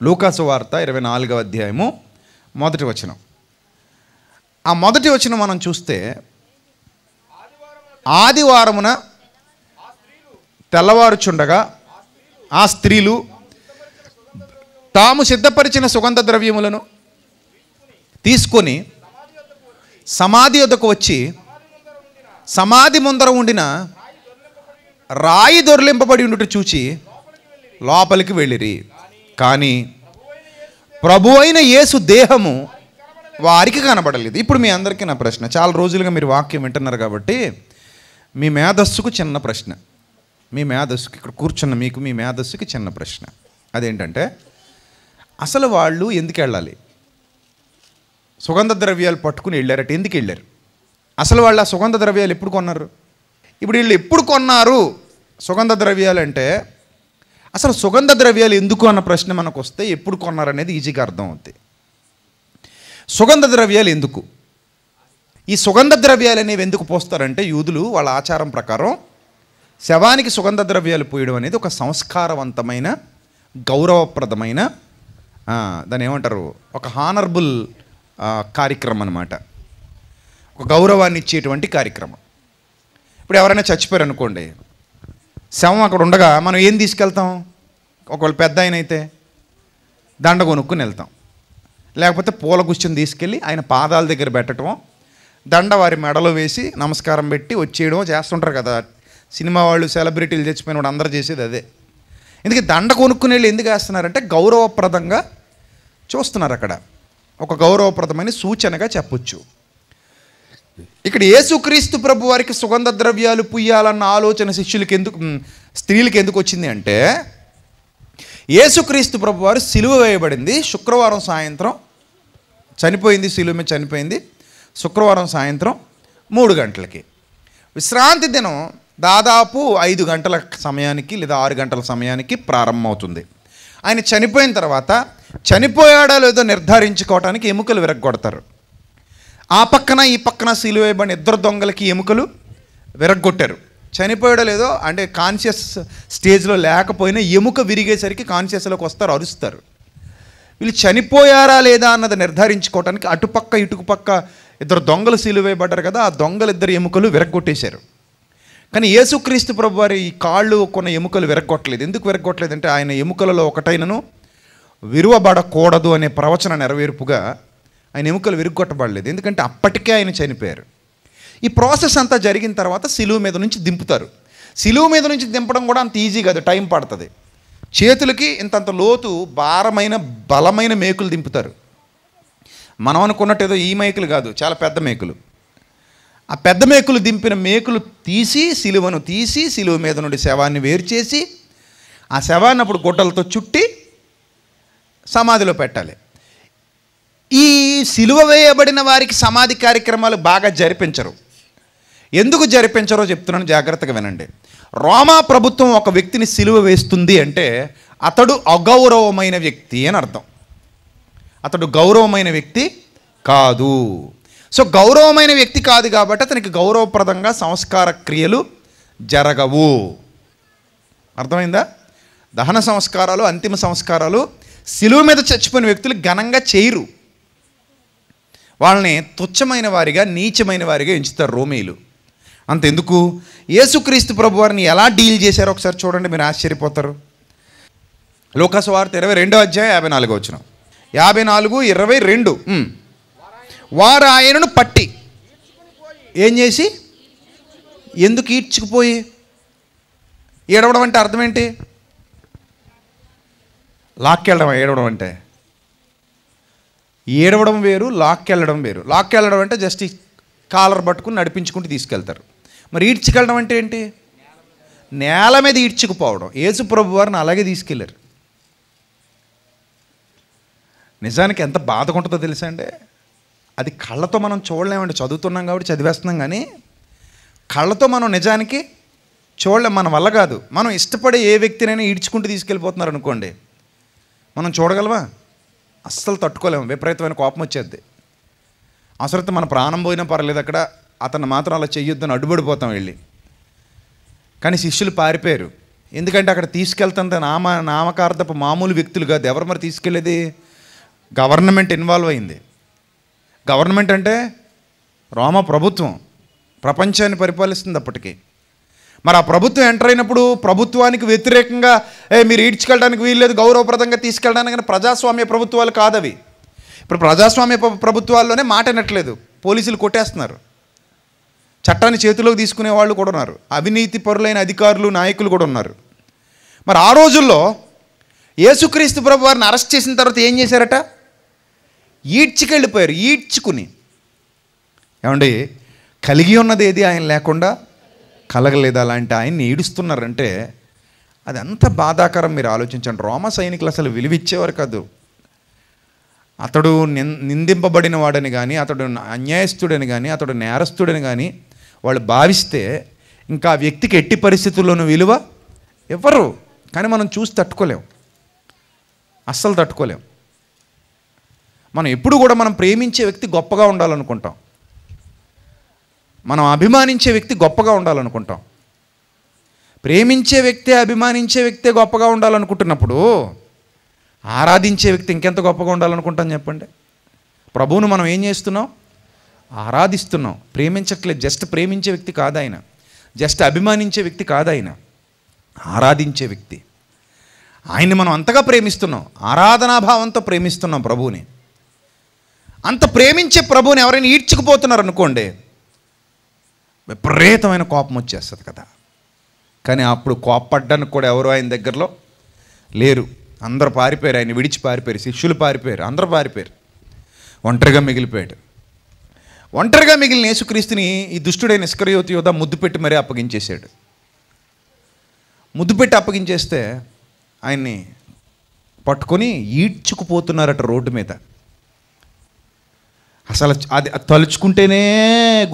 లూకాసు వార్త ఇరవై నాలుగవ అధ్యాయము మొదటి వచనం. ఆ మొదటి వచనం మనం చూస్తే ఆదివారమున తెల్లవారుచుండగా ఆ స్త్రీలు తాము సిద్ధపరిచిన సుగంధ ద్రవ్యములను తీసుకొని సమాధి వద్దకు వచ్చి సమాధి ముందర ఉండిన రాయి దొర్లింపబడి ఉండుట చూచి లోపలికి వెళ్ళిరి. కానీ ప్రభు అయిన యేసు దేహము వారికి కనబడలేదు. ఇప్పుడు మీ అందరికీ నా ప్రశ్న. చాలా రోజులుగా మీరు వాక్యం వింటున్నారు కాబట్టి మీ మేధస్సుకు చిన్న ప్రశ్న. మీ మేధస్సుకి ఇక్కడ కూర్చున్న మీకు మీ మేధస్సుకి చిన్న ప్రశ్న. అదేంటంటే అసలు వాళ్ళు ఎందుకు వెళ్ళాలి? సుగంధ ద్రవ్యాలు పట్టుకుని వెళ్ళారట ఎందుకు వెళ్ళారు? అసలు వాళ్ళు ఆ సుగంధ ద్రవ్యాలు ఎప్పుడు కొన్నారు? ఇప్పుడు వీళ్ళు ఎప్పుడు కొన్నారు? సుగంధ ద్రవ్యాలు అంటే అసలు సుగంధ ద్రవ్యాలు ఎందుకు అన్న ప్రశ్న మనకు వస్తే ఎప్పుడు కొన్నారనేది ఈజీగా అర్థం అవుద్ది సుగంధ ద్రవ్యాలు ఎందుకు? ఈ సుగంధ ద్రవ్యాలు అనేవి ఎందుకు పోస్తారంటే యూదులు వాళ్ళ ఆచారం ప్రకారం శవానికి సుగంధ ద్రవ్యాలు పోయడం అనేది ఒక సంస్కారవంతమైన గౌరవప్రదమైన దాని దాన్ని ఏమంటారు? ఒక హానర్బుల్ కార్యక్రమం అనమాట ఒక గౌరవాన్ని ఇచ్చేటువంటి కార్యక్రమం. ఇప్పుడు ఎవరైనా చచ్చిపోయారు అనుకోండి శవం అక్కడ ఉండగా మనం ఏం తీసుకెళ్తాం? ఒకవేళ పెద్ద ఆయన అయితే దండ కొనుక్కుని వెళ్తాం. లేకపోతే పూల గుచ్చుని తీసుకెళ్ళి ఆయన పాదాల దగ్గర పెట్టడం దండ వారి మెడలో వేసి నమస్కారం పెట్టి వచ్చేయడం చేస్తుంటారు కదా. సినిమా వాళ్ళు సెలబ్రిటీలు చచ్చిపోయిన వాడు అందరూ చేసేది అదే. ఎందుకు దండ కొనుక్కుని వెళ్ళి ఎందుకు వేస్తున్నారంటే గౌరవప్రదంగా చూస్తున్నారు అక్కడ. ఒక గౌరవప్రదమైన సూచనగా చెప్పొచ్చు. ఇక్కడ యేసుక్రీస్తు ప్రభు వారికి సుగంధ ద్రవ్యాలు పుయ్యాలన్న ఆలోచన శిష్యులకి ఎందుకు స్త్రీలకి ఎందుకు వచ్చింది అంటే యేసుక్రీస్తు ప్రభు వారు సిలువ వేయబడింది. శుక్రవారం సాయంత్రం చనిపోయింది సిలువ మీద చనిపోయింది. శుక్రవారం సాయంత్రం మూడు గంటలకి. విశ్రాంతి దినం దాదాపు ఐదు గంటల సమయానికి లేదా ఆరు గంటల సమయానికి ప్రారంభమవుతుంది. ఆయన చనిపోయిన తర్వాత చనిపోయాడో లేదో నిర్ధారించుకోవడానికి ఎముకలు విరగొడతారు ఆ పక్కన ఈ పక్కన సిలువేయబడిన ఇద్దరు దొంగలకి ఎముకలు విరగ్గొట్టారు. చనిపోయాడో లేదో అంటే కాన్షియస్ స్టేజ్లో లేకపోయినా ఎముక విరిగేసరికి కాన్షియస్లోకి వస్తారు అరుస్తారు. వీళ్ళు చనిపోయారా లేదా అన్నది నిర్ధారించుకోవడానికి అటుపక్క ఇటుపక్క ఇద్దరు దొంగలు సీలువేయబడ్డారు కదా ఆ దొంగలు ఇద్దరు ఎముకలు విరగ్గొట్టేశారు. కానీ యేసుక్రీస్తు ప్రభు వారి ఈ కాళ్ళు కొన్న ఎముకలు విరగొట్టలేదు ఎందుకు విరగొట్టలేదు అంటే ఆయన ఎముకలలో ఒకటైనను విరువబడకూడదు అనే ప్రవచన నెరవేర్పుగా ఆయన ఎముకలు విరుగొట్టబడలేదు ఎందుకంటే అప్పటికే ఆయన చనిపోయారు. ఈ ప్రాసెస్ అంతా జరిగిన తర్వాత సిలువు మీద నుంచి దింపుతారు. సిలువు మీద నుంచి దింపడం కూడా అంత ఈజీ కాదు టైం పడుతుంది. చేతులకి ఇంతంత లోతు భారమైన బలమైన మేకులు దింపుతారు. మనం అనుకున్నట్టు ఏదో ఈ మేకులు కాదు చాలా పెద్ద మేకులు. ఆ పెద్ద మేకులు దింపిన మేకులు తీసి సిలువను తీసి సిలువ మీద నుండి శవాన్ని వేరు చేసి ఆ శవాన్ని అప్పుడు గుడ్డలతో చుట్టి సమాధిలో పెట్టాలి. ఈ సిలువ వేయబడిన వారికి సమాధి కార్యక్రమాలు బాగా జరిపించరు. ఎందుకు జరిపించరో చెప్తున్నాను జాగ్రత్తగా వినండి. రోమా ప్రభుత్వం ఒక వ్యక్తిని సిలువ వేస్తుంది అంటే అతడు అగౌరవమైన వ్యక్తి అని అర్థం. అతడు గౌరవమైన వ్యక్తి కాదు. సో గౌరవమైన వ్యక్తి కాదు కాబట్టి అతనికి గౌరవప్రదంగా సంస్కార క్రియలు జరగవు. అర్థమైందా? దహన సంస్కారాలు అంతిమ సంస్కారాలు సిలువ మీద చచ్చిపోయిన వ్యక్తులు ఘనంగా చేయరు. వాళ్ళని తుచ్చమైన వారిగా నీచమైన వారిగా ఎంచుతారు రోమీలు. అంతెందుకు? యేసుక్రీస్తు ప్రభు వారిని ఎలా డీల్ చేశారో ఒకసారి చూడండి మీరు ఆశ్చర్యపోతారు. లోకాసు వార్త ఇరవై రెండో అధ్యాయం యాభై నాలుగు వచ్చిన యాభై నాలుగు ఇరవై రెండు. వారు ఆయనను పట్టి. ఏం చేసి? ఎందుకు ఈడ్చుకుపోయి? ఏడవడం అంటే అర్థం ఏంటి? లాక్కెళ్ళడం ఏడవడం అంటే. ఏడవడం వేరు లాక్కెళ్ళడం వేరు. లాక్కెళ్ళడం అంటే జస్ట్ కాలర్ పట్టుకుని నడిపించుకుంటూ తీసుకెళ్తారు. మరి ఈడ్చుకెళ్ళడం అంటే ఏంటి? నేల మీద ఈడ్చుకుపోవడం. యేసు ప్రభు వారిని అలాగే తీసుకెళ్ళారు. నిజానికి ఎంత బాధగా ఉంటుందో తెలుసా అండి? అది కళ్ళతో మనం చూడలేమండి. చదువుతున్నాం కాబట్టి చదివేస్తున్నాం కానీ కళ్ళతో మనం నిజానికి చూడలేం. మన వల్ల కాదు. మనం ఇష్టపడే ఏ వ్యక్తినైనా ఈడ్చుకుంటూ తీసుకెళ్ళిపోతున్నారు అనుకోండి. మనం చూడగలవా అస్సలు తట్టుకోలేము విపరీతమైన కోపం వచ్చేది అవసరమైతే మన ప్రాణం పోయినా పర్లేదు అక్కడ. అతను మాత్రం అలా చెయ్యొద్దని అడ్డుపడిపోతాం వెళ్ళి. కానీ శిష్యులు పారిపోయారు. ఎందుకంటే అక్కడ తీసుకెళ్తుంది నామ నామకార్థపు మామూలు వ్యక్తులు కాదు. ఎవరు మరి తీసుకెళ్ళేది? గవర్నమెంట్ ఇన్వాల్వ్ అయింది. గవర్నమెంట్ అంటే రోమ ప్రభుత్వం. ప్రపంచాన్ని పరిపాలిస్తుంది అప్పటికి. మరి ఆ ప్రభుత్వం ఎంటర్ అయినప్పుడు ప్రభుత్వానికి వ్యతిరేకంగా ఏ మీరు ఈడ్చుకెళ్ళడానికి వీల్లేదు గౌరవప్రదంగా తీసుకెళ్ళడానికి కానీ ప్రజాస్వామ్య ప్రభుత్వాలు కాదవి. ఇప్పుడు ప్రజాస్వామ్య ప్రభుత్వాల్లోనే మాట వినట్లేదు. పోలీసులు కొట్టేస్తున్నారు. చట్టాన్ని చేతిలోకి తీసుకునే వాళ్ళు కూడా ఉన్నారు. అవినీతి పరులైన అధికారులు నాయకులు కూడా ఉన్నారు. మరి ఆ రోజుల్లో యేసుక్రీస్తు ప్రభు వారిని అరెస్ట్ చేసిన తర్వాత ఏం చేశారట? ఈడ్చుకెళ్ళిపోయారు ఈడ్చుకుని. ఏమండి కలిగి ఉన్నది ఏది ఆయన లేకుండా కలగలేదు అలాంటి ఆయన్ని ఈడుస్తున్నారంటే అది అంత బాధాకరం మీరు ఆలోచించండి. రోమ సైనికులు అసలు విలువిచ్చేవారు కాదు. అతడు నిన్- నిందింపబడిన వాడని కానీ అతడు అన్యాయస్తుడని కానీ అతడు నేరస్తుడని కానీ వాళ్ళు భావిస్తే ఇంకా ఆ వ్యక్తికి ఎట్టి పరిస్థితుల్లోనూ విలువ ఇవ్వరు కానీ మనం చూసి తట్టుకోలేం. అస్సలు తట్టుకోలేం. మనం ఎప్పుడు కూడా మనం ప్రేమించే వ్యక్తి గొప్పగా ఉండాలనుకుంటాం. మనం అభిమానించే వ్యక్తి గొప్పగా ఉండాలనుకుంటాం. ప్రేమించే వ్యక్తి అభిమానించే వ్యక్తే గొప్పగా ఉండాలనుకుంటున్నప్పుడు ఆరాధించే వ్యక్తి ఇంకెంత గొప్పగా ఉండాలనుకుంటాం చెప్పండి. ప్రభువును మనం ఏం చేస్తున్నాం? ఆరాధిస్తున్నాం. ప్రేమించట్లేదు జస్ట్ ప్రేమించే వ్యక్తి కాదు ఆయన జస్ట్ అభిమానించే వ్యక్తి కాదు ఆయన ఆరాధించే వ్యక్తి. ఆయన్ని మనం అంతగా ప్రేమిస్తున్నాం. ఆరాధనాభావంతో ప్రేమిస్తున్నాం ప్రభువుని. అంత ప్రేమించే ప్రభువుని ఎవరైనా ఈడ్చుకుపోతున్నారు అనుకోండి విపరీతమైన కోపం వచ్చేస్తుంది కదా. కానీ అప్పుడు కోపడ్డానికి కూడా ఎవరు ఆయన దగ్గరలో లేరు. అందరూ పారిపోయారు. ఆయన విడిచి పారిపోయారు. శిష్యులు పారిపోయారు. అందరూ పారిపోయారు. ఒంటరిగా మిగిలిపోయాడు. ఒంటరిగా మిగిలిన యేసుక్రీస్తుని ఈ దుష్టుడైన ఇస్కరయోతి యోధ ముద్దు పెట్టి మరీ అప్పగించేశాడు. ముద్దు పెట్టి అప్పగించేస్తే ఆయన్ని పట్టుకొని ఈడ్చుకుపోతున్నారట రోడ్డు మీద. అసలు అది తలుచుకుంటేనే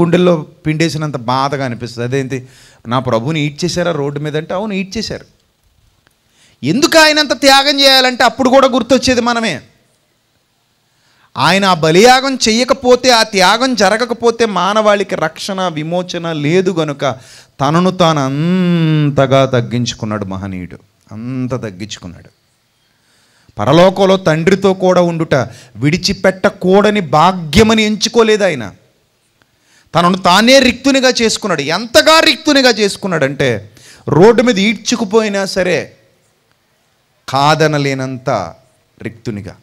గుండెల్లో పిండేసినంత బాధగా అనిపిస్తుంది. అదేంటి? నా ప్రభుని ఈడ్చేశారా రోడ్డు మీద అంటే అవును ఈడ్చేశారు. ఎందుకు ఆయన అంత త్యాగం చేయాలంటే అప్పుడు కూడా గుర్తొచ్చేది మనమే. ఆయన ఆ బలియాగం చెయ్యకపోతే ఆ త్యాగం జరగకపోతే మానవాళికి రక్షణ విమోచన లేదు గనుక తనను తాను అంతగా తగ్గించుకున్నాడు మహనీయుడు. అంత తగ్గించుకున్నాడు. పరలోకంలో తండ్రితో కూడా ఉండుట విడిచిపెట్టకూడని భాగ్యమని ఎంచుకోలేదు ఆయన. తనను తానే రిక్తునిగా చేసుకున్నాడు. ఎంతగా రిక్తునిగా చేసుకున్నాడంటే రోడ్డు మీద ఈడ్చుకుపోయినా సరే కాదనలేనంత రిక్తునిగా.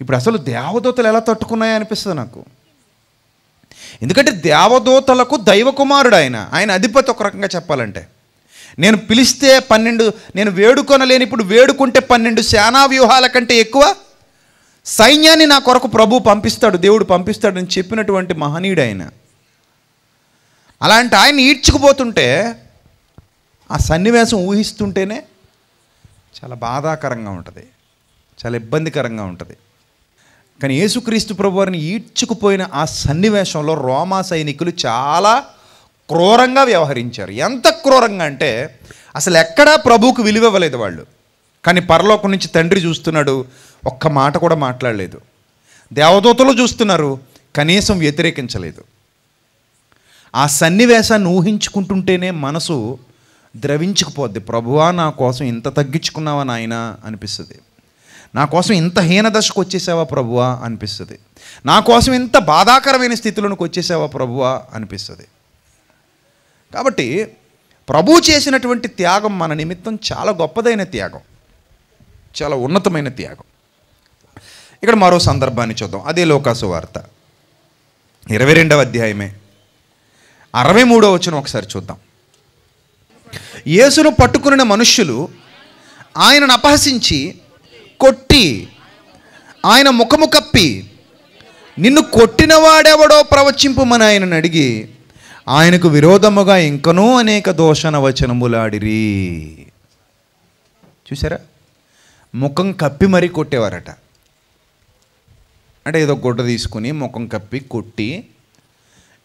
ఇప్పుడు అసలు దేవదూతలు ఎలా తట్టుకున్నాయో అనిపిస్తుంది నాకు? ఎందుకంటే దేవదూతలకు దైవకుమారుడు ఆయన ఆయన అధిపతి ఒక రకంగా చెప్పాలంటే. నేను పిలిస్తే పన్నెండు నేను వేడుకొనలేని ఇప్పుడు వేడుకుంటే పన్నెండు సేనా వ్యూహాల కంటే ఎక్కువ సైన్యాన్ని నా కొరకు ప్రభు పంపిస్తాడు దేవుడు పంపిస్తాడని చెప్పినటువంటి మహనీయుడు ఆయన అలాంటి ఆయన ఈడ్చుకుపోతుంటే ఆ సన్నివేశం ఊహిస్తుంటేనే చాలా బాధాకరంగా ఉంటుంది చాలా ఇబ్బందికరంగా ఉంటుంది. కానీ యేసుక్రీస్తు ప్రభు వారిని ఈడ్చుకుపోయిన ఆ సన్నివేశంలో రోమా సైనికులు చాలా క్రూరంగా వ్యవహరించారు. ఎంత క్రూరంగా అంటే అసలు ఎక్కడా ప్రభువుకు విలువ ఇవ్వలేదు వాళ్ళు. కానీ పరలోకం నుంచి తండ్రి చూస్తున్నాడు ఒక్క మాట కూడా మాట్లాడలేదు. దేవదూతలు చూస్తున్నారు కనీసం వ్యతిరేకించలేదు. ఆ సన్నివేశాన్ని ఊహించుకుంటుంటేనే మనసు ద్రవించుకుపోద్ది. ప్రభువా నా కోసం ఇంత తగ్గించుకున్నావా నాయన? అనిపిస్తుంది. నా కోసం ఇంత హీన దశకు వచ్చేసావా ప్రభువా? అనిపిస్తుంది. నా కోసం ఇంత బాధాకరమైన స్థితిలోనికి వచ్చేసావా ప్రభువా? అనిపిస్తుంది. కాబట్టి ప్రభు చేసినటువంటి త్యాగం మన నిమిత్తం చాలా గొప్పదైన త్యాగం. చాలా ఉన్నతమైన త్యాగం. ఇక్కడ మరో సందర్భాన్ని చూద్దాం. అదే లోకాసు వార్త. ఇరవై రెండవ అధ్యాయమే. అరవై మూడో వచ్చిన ఒకసారి చూద్దాం. యేసును పట్టుకున్న మనుష్యులు ఆయనను అపహసించి కొట్టి ఆయన ముఖము కప్పి నిన్ను కొట్టినవాడెవడో ప్రవచింపుమని ఆయనను అడిగి ఆయనకు విరోధముగా ఇంకనూ అనేక దోషణ వచనములాడిరి చూసారా ముఖం కప్పి మరీ కొట్టేవారట. అంటే ఏదో గుడ్డ తీసుకుని ముఖం కప్పి కొట్టి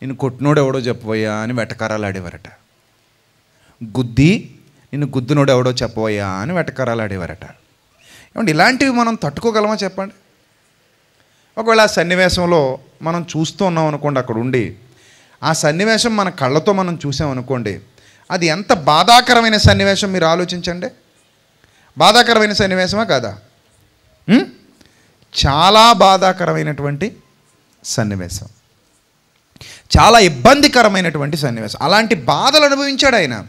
నేను కొట్టినోడు ఎవడో చెప్పబోయా అని వెటకారాలు ఆడేవారట గుద్ది నిన్ను గుద్దునోడు ఎవడో చెప్పబోయా అని వెటకారాలు ఆడేవారట ఏమంటే ఇలాంటివి మనం తట్టుకోగలమా చెప్పండి? ఒకవేళ ఆ సన్నివేశంలో మనం చూస్తూ ఉన్నాం అనుకోండి అక్కడ ఉండి ఆ సన్నివేశం మన కళ్ళతో మనం చూసామనుకోండి అది ఎంత బాధాకరమైన సన్నివేశం మీరు ఆలోచించండి? బాధాకరమైన సన్నివేశమా కాదా? చాలా బాధాకరమైనటువంటి సన్నివేశం. చాలా ఇబ్బందికరమైనటువంటి సన్నివేశం. అలాంటి బాధలు అనుభవించాడు ఆయన.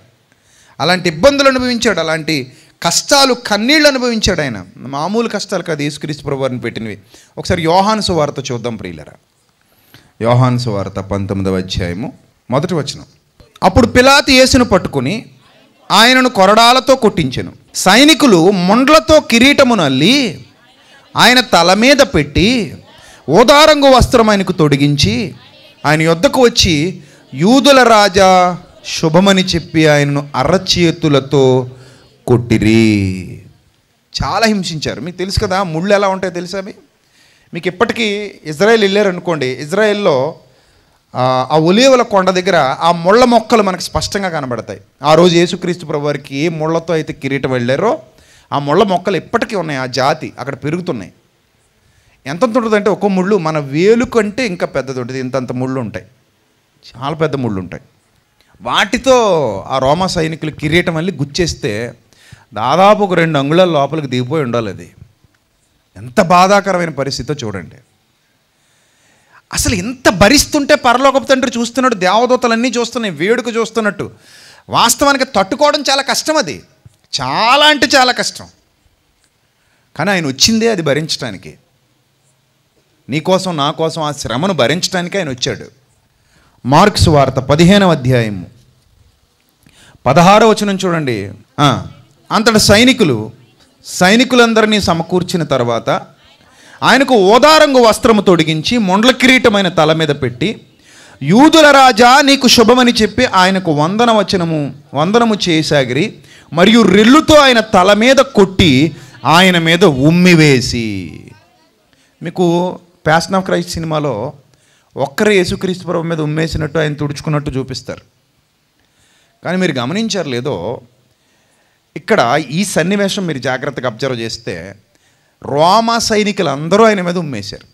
అలాంటి ఇబ్బందులు అనుభవించాడు. అలాంటి కష్టాలు కన్నీళ్ళు అనుభవించాడు ఆయన. మామూలు కష్టాలు కాదు యేసుక్రీస్తు ప్రభువారిని పెట్టినవి. ఒకసారి యోహాను సువార్త చూద్దాం ప్రియులరా. యోహాను సువార్త పంతొమ్మిదవ అధ్యాయము మొదటి వచనం. అప్పుడు పిలాతి యేసును పట్టుకుని ఆయనను కొరడాలతో కొట్టించెను. సైనికులు ముండ్లతో కిరీటమును అల్లి ఆయన తల మీద పెట్టి ఓదారంగు వస్త్రం ఆయనకు తొడిగించి ఆయన యొద్దకు వచ్చి యూదుల రాజా శుభమని చెప్పి ఆయనను అరచేతులతో కొట్టిరి. చాలా హింసించారు. మీకు తెలుసు కదా ముళ్ళు ఎలా ఉంటాయో తెలుసా మీకు ఇప్పటికీ ఇజ్రాయెల్ వెళ్ళారు అనుకోండి ఇజ్రాయెల్లో ఆ, ఒలివల కొండ దగ్గర ఆ ముళ్ళ మొక్కలు మనకు స్పష్టంగా కనబడతాయి. ఆ రోజు యేసుక్రీస్తు ప్రభు వారికి ఏ ముళ్ళతో అయితే కిరీటం వెళ్ళారో ఆ ముళ్ళ మొక్కలు ఇప్పటికీ ఉన్నాయి ఆ జాతి అక్కడ పెరుగుతున్నాయి. ఎంత ఉంటుందంటే ఒక్కో ముళ్ళు మన వేలు కంటే ఇంకా పెద్దది ఉంటుంది. ఇంతంత ముళ్ళు ఉంటాయి. చాలా పెద్ద ముళ్ళు ఉంటాయి. వాటితో ఆ రోమా సైనికులు కిరీటం వెళ్ళి గుచ్చేస్తే దాదాపు ఒక రెండు అంగుళాల లోపలికి దిగిపోయి ఉండాలి అది. ఎంత బాధాకరమైన పరిస్థితితో చూడండి. అసలు ఇంత భరిస్తుంటే పరలోకపు తండ్రి చూస్తున్నాడు దేవదూతలన్నీ చూస్తున్నాయి వేడుక చూస్తున్నట్టు. వాస్తవానికి తట్టుకోవడం చాలా కష్టం అది. చాలా అంటే చాలా కష్టం. కానీ ఆయన వచ్చిందే అది భరించడానికి నీకోసం నా కోసం ఆ శ్రమను భరించడానికి ఆయన వచ్చాడు. మార్క్స్ వార్త పదిహేనవ అధ్యాయము. పదహారవ వచనం చూడండి. అంతటి సైనికులు సైనికులందరినీ సమకూర్చిన తర్వాత ఆయనకు ఓదారంగు వస్త్రము తొడిగించి మొండ్ల కిరీటమైన తల మీద పెట్టి యూదుల రాజా నీకు శుభమని చెప్పి ఆయనకు వందన వచనము వందనము చేసాగిరి మరియు రెల్లుతో ఆయన తల మీద కొట్టి ఆయన మీద ఉమ్మివేసి మీకు ప్యాషన్ ఆఫ్ క్రైస్ట్ సినిమాలో ఒక్కరే యేసుక్రీస్తు ప్రభు మీద ఉమ్మేసినట్టు ఆయన తుడుచుకున్నట్టు చూపిస్తారు. కానీ మీరు గమనించారు లేదో ఇక్కడ ఈ సన్నివేశం మీరు జాగ్రత్తగా అబ్జర్వ్ చేస్తే రోమా సైనికులు అందరూ ఆయన మీద ఉమ్మేశారు.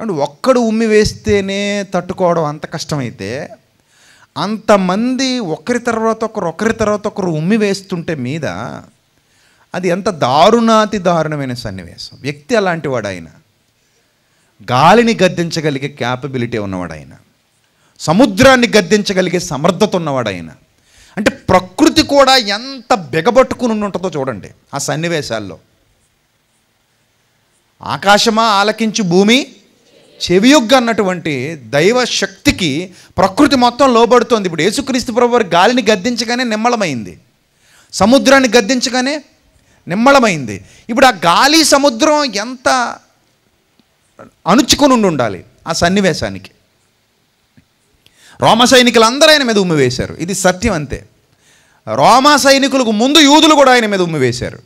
అండ్ ఒక్కడు ఉమ్మి వేస్తేనే తట్టుకోవడం అంత కష్టమైతే అంతమంది ఒకరి తర్వాత ఒకరు ఒకరి తర్వాత ఒకరు ఉమ్మి వేస్తుంటే మీద అది ఎంత దారుణాతి దారుణమైన సన్నివేశం. వ్యక్తి అలాంటి వాడు ఆయన. గాలిని గద్దించగలిగే క్యాపబిలిటీ ఉన్నవాడు ఆయన. సముద్రాన్ని గద్దించగలిగే సమర్థత ఉన్నవాడు ఆయన. అంటే ప్రకృతి కూడా ఎంత బిగబట్టుకుని ఉంటుందో చూడండి ఆ సన్నివేశాల్లో. ఆకాశమా ఆలకించు భూమి చెవియొగ్గు అన్నటువంటి దైవ శక్తికి ప్రకృతి మొత్తం లోబడుతోంది. ఇప్పుడు యేసుక్రీస్తు ప్రభు వారి గాలిని గద్దించగానే నిమ్మళమైంది సముద్రాన్ని గద్దించగానే నిమ్మళమైంది ఇప్పుడు ఆ గాలి సముద్రం ఎంత అణుచుకొని ఉండి ఉండాలి ఆ సన్నివేశానికి. రోమ సైనికులు అందరూ ఆయన మీద ఉమ్మి వేశారు. ఇది సత్యం అంతే. రోమా సైనికులకు ముందు యూదులు కూడా ఆయన మీద ఉమ్మి వేశారు.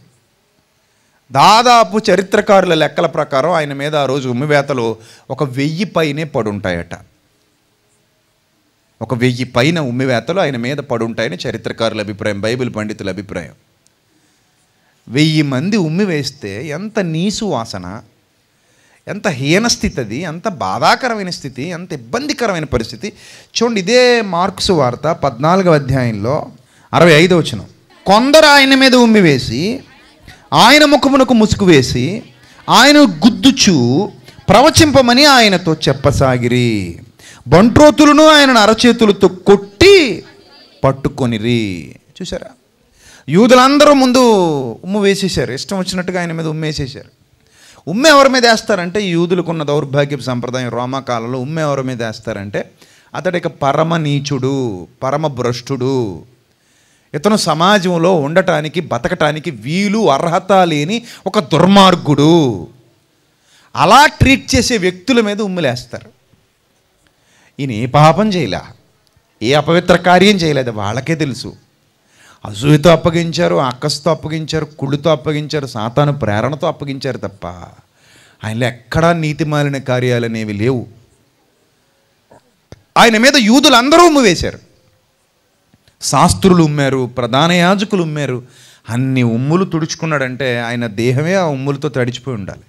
దాదాపు చరిత్రకారుల లెక్కల ప్రకారం ఆయన మీద ఆ రోజు ఉమ్మివేతలు ఒక వెయ్యి పైనే పడుంటాయట. ఒక వెయ్యి పైన ఉమ్మివేతలు ఆయన మీద పడుంటాయని చరిత్రకారుల అభిప్రాయం బైబిల్ పండితుల అభిప్రాయం. వెయ్యి మంది ఉమ్మి వేస్తే ఎంత నీసు వాసన ఎంత హీన స్థితి అది ఎంత బాధాకరమైన స్థితి ఎంత ఇబ్బందికరమైన పరిస్థితి. చూడండి ఇదే మార్క్స్ వార్త పద్నాలుగవ అధ్యాయంలో అరవై ఐదో వచనం. కొందరు ఆయన మీద ఉమ్మి వేసి ఆయన ముఖమునకు ముసుగు వేసి ఆయన గుద్దుచు ప్రవచింపమని ఆయనతో చెప్పసాగిరి. బంట్రోతులను ఆయనను అరచేతులతో కొట్టి పట్టుకొనిరి. చూసారా యూదులందరూ ముందు ఉమ్ము వేసేశారు. ఇష్టం వచ్చినట్టుగా ఆయన మీద ఉమ్మేసేశారు ఉమ్మ ఎవరి మీద వేస్తారంటే ఈ యూదులకున్న దౌర్భాగ్యపు సంప్రదాయం రోమకాలంలో ఉమ్మ ఎవరి మీద వేస్తారంటే అతడికి పరమ నీచుడు పరమ భ్రష్టుడు. ఇతను సమాజంలో ఉండటానికి బతకటానికి వీలు అర్హత లేని ఒక దుర్మార్గుడు. అలా ట్రీట్ చేసే వ్యక్తుల మీద ఉమ్ములేస్తారు ఈయన ఏ పాపం చేయలే? ఏ అపవిత్ర కార్యం చేయలేదు? వాళ్ళకే తెలుసు. అసూయతో అప్పగించారు అక్కస్తో అప్పగించారు కుళ్ళుతో అప్పగించారు సాతాను ప్రేరణతో అప్పగించారు తప్ప ఆయనలో ఎక్కడా నీతిమాలిన కార్యాలు అనేవి లేవు. ఆయన మీద యూదులు అందరూ ఉమ్ము వేశారు. శాస్త్రులు ఉమ్మారు ప్రధాన యాజకులు ఉమ్మారు. అన్ని ఉమ్ములు తుడుచుకున్నాడంటే ఆయన దేహమే ఆ ఉమ్ములతో తడిచిపోయి ఉండాలి.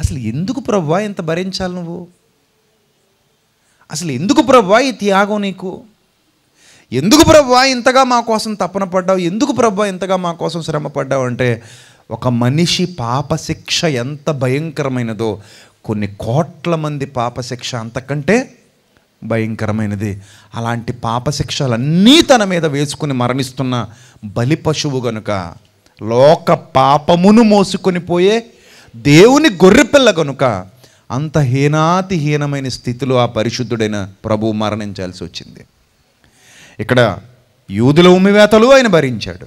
అసలు ఎందుకు ప్రవ్వా ఇంత భరించాలి నువ్వు? అసలు ఎందుకు ప్రభా ఈ త్యాగం నీకు? ఎందుకు ప్రభా ఇంతగా మా కోసం తపన పడ్డావు? ఎందుకు ప్రభా ఇంతగా మా కోసం శ్రమ పడ్డావు అంటే ఒక మనిషి పాపశిక్ష ఎంత భయంకరమైనదో కొన్ని కోట్ల మంది పాపశిక్ష అంతకంటే భయంకరమైనది. అలాంటి పాపశిక్షలన్నీ తన మీద వేసుకుని మరణిస్తున్న బలి పశువు గనుక లోక పాపమును మోసుకొని పోయే దేవుని గొర్రెపిల్ల గనుక అంత హీనాతి హీనమైన స్థితిలో ఆ పరిశుద్ధుడైన ప్రభువు మరణించాల్సి వచ్చింది. ఇక్కడ యూదుల ఉమ్మివేతలు ఆయన భరించాడు.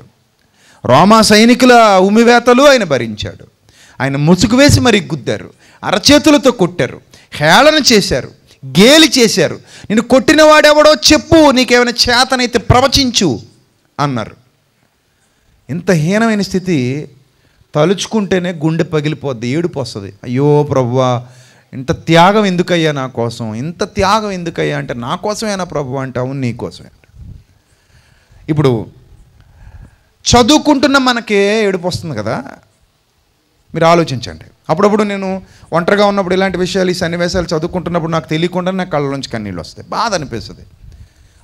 రోమా సైనికుల ఉమ్మివేతలు ఆయన భరించాడు. ఆయన ముసుగు వేసి మరి గుద్దారు. అరచేతులతో కొట్టారు. హేళన చేశారు. గేలి చేశారు. నేను కొట్టిన వాడెవడో చెప్పు నీకేమైనా చేతనైతే ప్రవచించు అన్నారు. ఇంత హీనమైన స్థితి తలుచుకుంటేనే గుండె పగిలిపోద్ది ఏడుపు వస్తుంది అయ్యో ప్రభువా ఇంత త్యాగం ఎందుకయ్యా నా కోసం? ఇంత త్యాగం ఎందుకయ్యా? అంటే నా కోసమేనా ప్రభు అంటే అవును నీ కోసమే. ఇప్పుడు చదువుకుంటున్న మనకే ఏడుపు వస్తుంది కదా? మీరు ఆలోచించండి. అప్పుడప్పుడు నేను ఒంటరిగా ఉన్నప్పుడు ఇలాంటి విషయాలు ఈ సన్నివేశాలు చదువుకుంటున్నప్పుడు నాకు తెలియకుండా నా కళ్ళలోంచి కన్నీళ్ళు వస్తాయి. బాధ అనిపిస్తుంది.